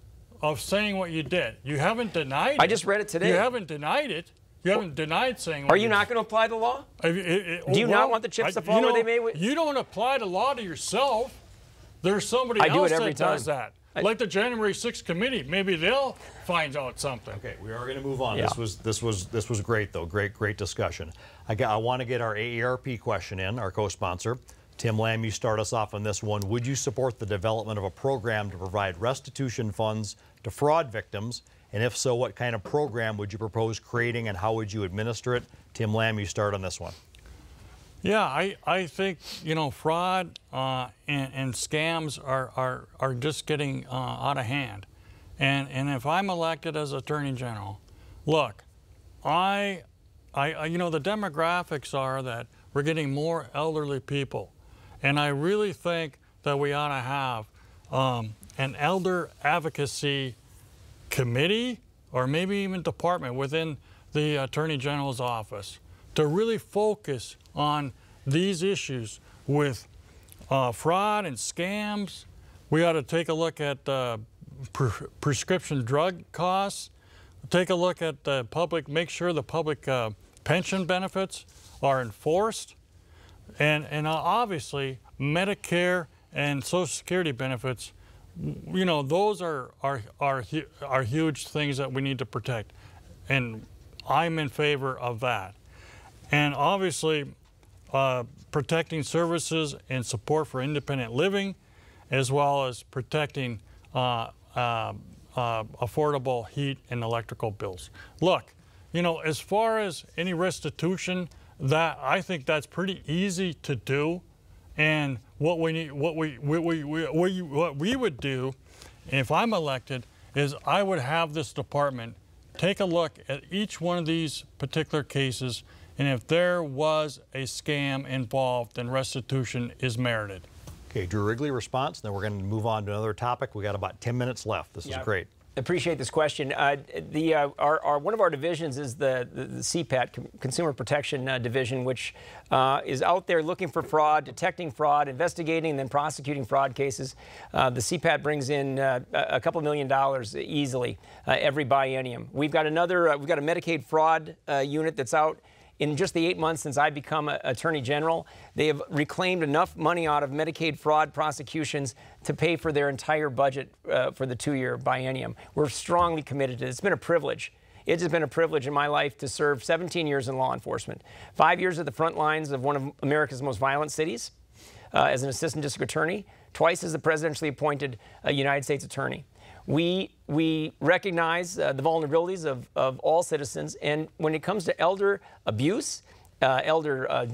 of saying what you did. You haven't denied. It. I it. just read it today. You haven't denied it. You haven't denied saying. Are you not going to apply the law? If it- it- Do you well, not want the chips I- to fall you where they may You don't apply the law to yourself. There's somebody I do else it every that does that. Like the January 6th committee. Maybe they'll find out something. Okay, we are going to move on. Yeah. This was this was this was great though. Great great discussion. I got, I want to get our AARP question in. Our co-sponsor, Tim Lamb, you start us off on this one. Would you support the development of a program to provide restitution funds to fraud victims? And if so, what kind of program would you propose creating, and how would you administer it? Tim Lamb, you start on this one. Yeah, I, I think, you know, fraud uh, and, and scams are, are, are just getting uh, out of hand. And, and if I'm elected as Attorney General, look, I, I, you know, the demographics are that we're getting more elderly people. And I really think that we ought to have um, an elder advocacy committee or maybe even department within the Attorney General's office to really focus on these issues with uh, fraud and scams. We ought to take a look at uh, pre- prescription drug costs, take a look at the public, make sure the public uh, pension benefits are enforced, and, and uh, obviously Medicare and Social Security benefits you know, those are, are, are, are huge things that we need to protect. And I'm in favor of that. And obviously, uh, protecting services and support for independent living, as well as protecting uh, uh, uh, affordable heat and electrical bills. Look, you know, as far as any restitution, that I think that's pretty easy to do. And what we need, what we, we, we, we, we, what we would do, if I'm elected, is I would have this department take a look at each one of these particular cases, and if there was a scam involved, then restitution is merited. Okay, Drew Wrigley response. Then we're going to move on to another topic. We got about 10 minutes left. This Yeah. is great. Appreciate this question. Uh, the uh, our, our one of our divisions is the the, the CPAT Consumer Protection uh, Division, which uh, is out there looking for fraud, detecting fraud, investigating, and then prosecuting fraud cases. Uh, the CPAT brings in uh, a a couple million dollars easily uh, every biennium. We've got another. Uh, we've got a Medicaid fraud uh, unit that's out. In just the eight months since I become Attorney General, they have reclaimed enough money out of Medicaid fraud prosecutions to pay for their entire budget uh, for the two-year biennium. We're strongly committed to it. It's been a privilege. It has been a privilege in my life to serve 17 years in law enforcement, five years at the front lines of one of America's most violent cities uh, as an assistant district attorney, twice as the presidentially appointed uh, United States attorney. We, we recognize uh, the vulnerabilities of, of all citizens, and when it comes to elder abuse, uh, elder uh,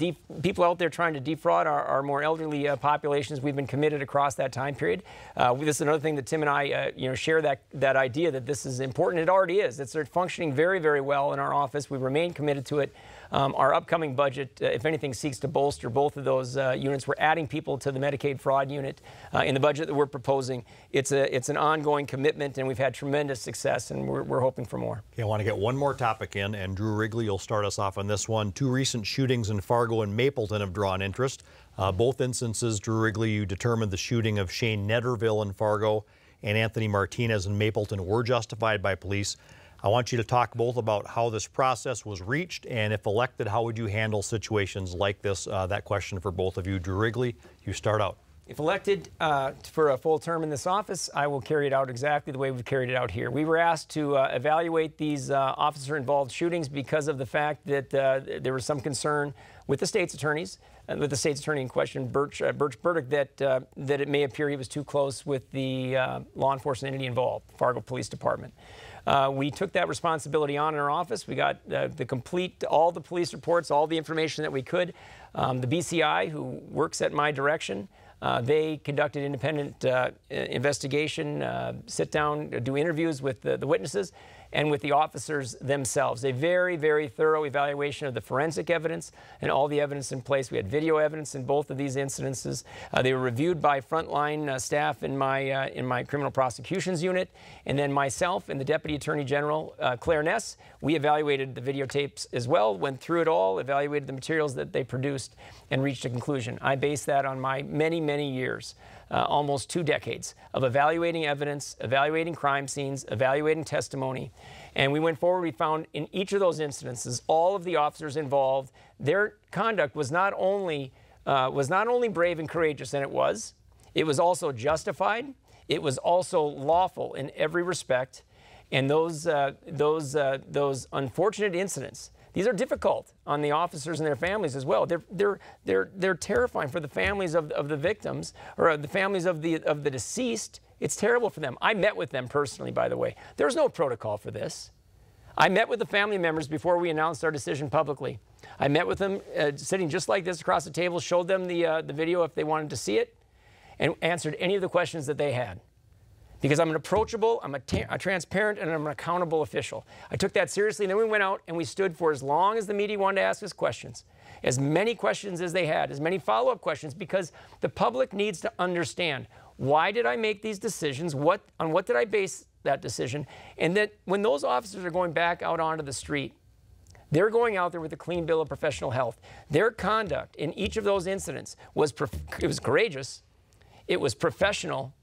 people out there trying to defraud our, our more elderly uh, populations. We've been committed across that time period. Uh, this is another thing that Tim and I, uh, you know, share that that idea that this is important. It already is. It's functioning very, very well in our office. We remain committed to it. Um, our upcoming budget, uh, if anything, seeks to bolster both of those uh, units. We're adding people to the Medicaid fraud unit uh, in the budget that we're proposing. It's a it's an ongoing commitment, and we've had tremendous success, and we're, we're hoping for more. Okay, I want to get one more topic in, and Drew Wrigley, you'll start us off on this one. Two recent shootings in Fargo and Mapleton have drawn interest. Uh, both instances, Drew Wrigley, you determined the shooting of Shane Netterville in Fargo and Anthony Martinez in Mapleton were justified by police. I want you to talk both about how this process was reached, and if elected, how would you handle situations like this? Uh, that question for both of you. Drew Wrigley, you start out. If elected uh, for a full term in this office, I will carry it out exactly the way we've carried it out here. We were asked to uh, evaluate these uh, officer involved shootings because of the fact that uh, there was some concern with the state's attorneys, uh, with the state's attorney in question, Birch, Birch Burdick, that, that it may appear he was too close with the law enforcement entity involved, Fargo Police Department. Uh, we took that responsibility on in our office. We got uh, the complete, all the police reports, all the information that we could. Um, the BCI, who works at my direction, Uh, they conducted independent uh, investigation, uh, sit down, do interviews with the, the witnesses and with the officers themselves. A very, very thorough evaluation of the forensic evidence and all the evidence in place. We had video evidence in both of these incidences. Uh, they were reviewed by frontline uh, staff in my uh, in my criminal prosecutions unit, and then myself and the Deputy Attorney General uh, Claire Ness. We evaluated the videotapes as well, went through it all, evaluated the materials that they produced, and reached a conclusion. I base that on my many, many years uh, almost two decades of evaluating evidence, evaluating crime scenes, evaluating testimony. And we went forward, we found in each of those instances, all of the officers involved, their conduct was not only, uh, was not only brave and courageous, and it was, it was also justified, it was also lawful in every respect. And those, uh, those, uh, those unfortunate incidents these are difficult on the officers and their families as well. They're, they're, they're, they're terrifying for the families of, of the victims or the families of the, of the deceased. It's terrible for them. I met with them personally, by the way. There's no protocol for this. I met with the family members before we announced our decision publicly. I met with them uh, sitting just like this across the table, showed them the, uh, the video if they wanted to see it, and answered any of the questions that they had because I'm an approachable, I'm a, a, transparent, and I'm an accountable official. I took that seriously, and then we went out and we stood for as long as the media wanted to ask us questions, as many questions as they had, as many follow up questions, because the public needs to understand why did I make these decisions? What, on what did I base that decision? And that when those officers are going back out onto the street, they're going out there with a clean bill of professional health. Their conduct in each of those incidents was, it was courageous, it was professional,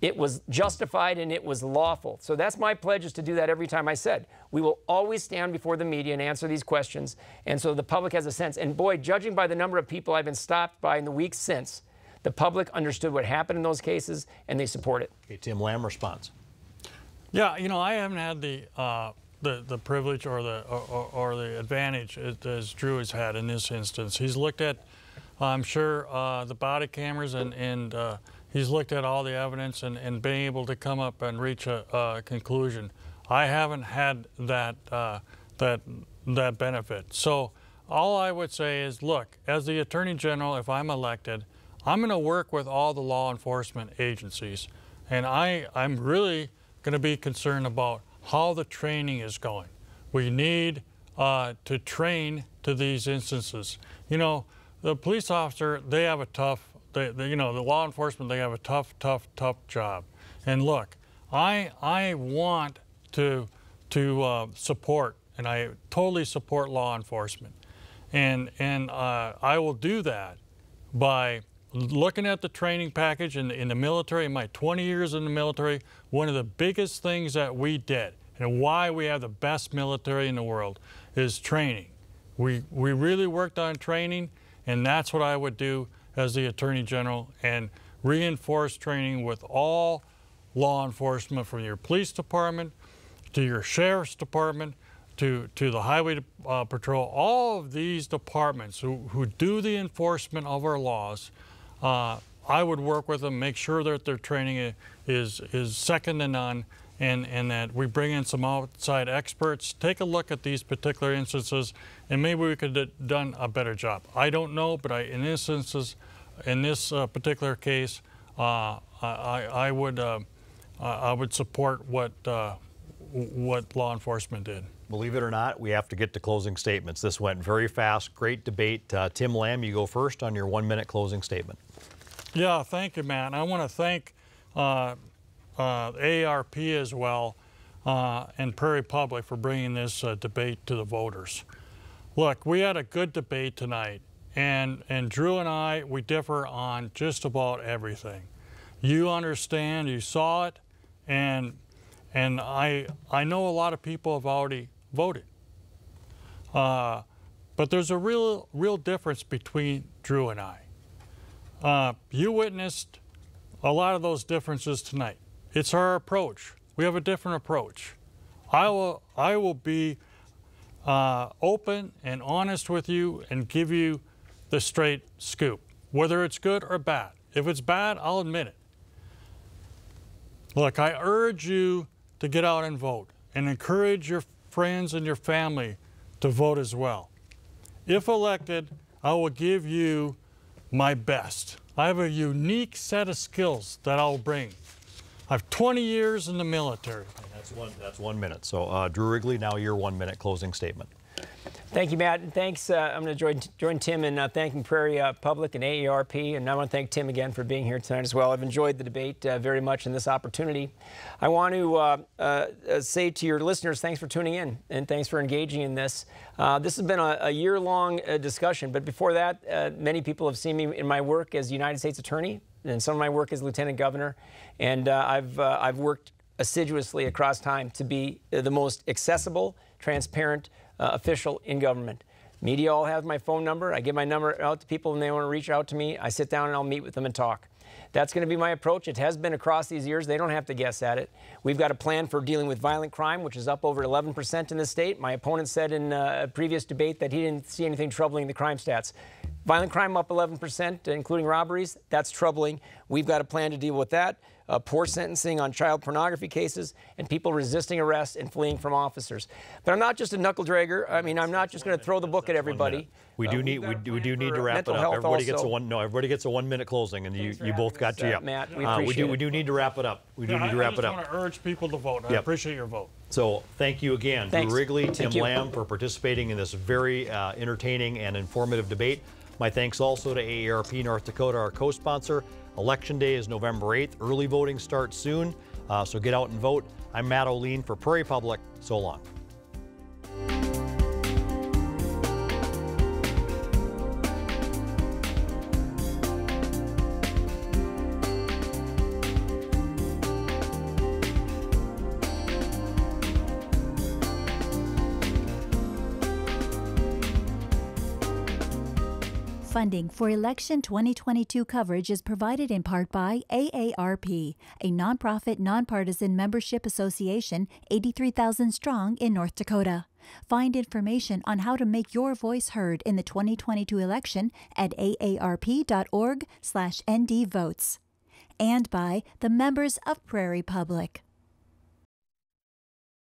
it was justified and it was lawful. So that's my pledge is to do that every time I said. We will always stand before the media and answer these questions. And so the public has a sense. And boy, judging by the number of people I've been stopped by in the weeks since, the public understood what happened in those cases and they support it. Okay, Tim Lamb response. Yeah, you know, I haven't had the uh, the, the privilege or the or, or, the advantage as Drew has had in this instance. He's looked at, I'm sure, uh, the body cameras and and uh, he's looked at all the evidence and, and been able to come up and reach a, a conclusion. I haven't had that, uh, that, that benefit. So all I would say is, look, as the Attorney General, if I'm elected, I'm going to work with all the law enforcement agencies. And I, I'm really going to be concerned about how the training is going. We need uh, to train to these instances. You know, the police officer, they have a tough they, they, you know, the law enforcement, they have a tough, tough, tough job. And look, I, I want to, to uh, support, and I totally support law enforcement. And, and uh, I will do that by looking at the training package in, in the military, in my 20 years in the military, one of the biggest things that we did and why we have the best military in the world is training. We, we really worked on training, and that's what I would do as the Attorney General and reinforce training with all law enforcement from your police department to your sheriff's department to, to the highway uh, patrol, all of these departments who, who do the enforcement of our laws, uh, I would work with them, make sure that their training is, is second to none, and, and that we bring in some outside experts, take a look at these particular instances, and maybe we could have done a better job. I don't know, but I, in instances, in this uh, particular case, uh, I, I, would uh, I would support what uh, what law enforcement did. Believe it or not, we have to get to closing statements. This went very fast. Great debate. Uh, Tim Lamb, you go first on your one-minute closing statement. Yeah, thank you, Matt. I want to thank uh, AARP as well and Prairie Public for bringing this debate to the voters. Look, we had a good debate tonight. And, and Drew and I, we differ on just about everything. You understand, you saw it, and, and I, I know a lot of people have already voted. Uh, but there's a real, real difference between Drew and I. Uh, you witnessed a lot of those differences tonight. It's our approach. We have a different approach. I will, I will be uh, open and honest with you and give you the straight scoop, whether it's good or bad. If it's bad, I'll admit it. Look, I urge you to get out and vote and encourage your friends and your family to vote as well. If elected, I will give you my best. I have a unique set of skills that I'll bring. I have 20 years in the military. That's one, that's one minute. So uh, Drew Wrigley, now your one minute closing statement. Thank you, Matt. And thanks. Uh, I'm going to join, join Tim in uh, thanking Prairie uh, Public and AARP. And I want to thank Tim again for being here tonight as well. I've enjoyed the debate uh, very much in this opportunity. I want to uh, uh, say to your listeners, thanks for tuning in and thanks for engaging in this. this has been a, a year long discussion. But before that, many people have seen me in my work as United States Attorney and some of my work as Lieutenant Governor. And I've, I've worked assiduously across time to be the most accessible, transparent, uh, official in government. Media all have my phone number. I give my number out to people when they want to reach out to me. I sit down and I'll meet with them and talk. That's going to be my approach. It has been across these years. They don't have to guess at it. We've got a plan for dealing with violent crime, which is up over 11% in the state. My opponent said in uh, a previous debate that he didn't see anything troubling the crime stats. Violent crime up 11%, including robberies. That's troubling. We've got a plan to deal with that uh, poor sentencing on child pornography cases, and people resisting arrest and fleeing from officers. But I'm not just a knuckle dragger. I mean, I'm not just going to throw the book at everybody. We do uh, need we, do, we do need to wrap it up. Everybody also. gets a one no. Everybody gets a one minute closing, and you, you both got to yeah. Matt, we, uh, we do we do need to wrap it up. We do yeah, need to wrap it up. I just want to urge people to vote. I yep. appreciate your vote. So thank you again, Thanks. Drew Wrigley, Tim Lamb, for participating in this very uh, entertaining and informative debate. My thanks also to AARP North Dakota, our co-sponsor. Election Day is November 8th. Early voting starts soon, uh, so get out and vote. I'm Matt Olien for Prairie Public. So long. Funding for Election 2022 coverage is provided in part by AARP, a nonprofit nonpartisan membership association 83,000 strong in North Dakota. Find information on how to make your voice heard in the 2022 election at aarp.org/ndvotes. And by the members of Prairie Public.